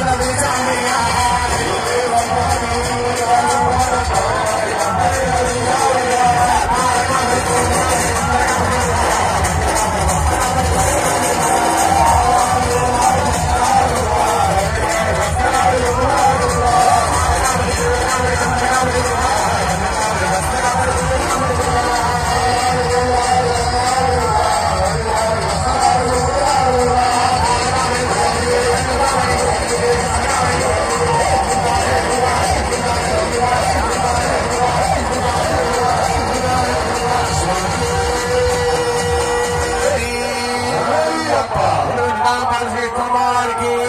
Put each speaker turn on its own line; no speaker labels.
Amém, amém. Come on, again.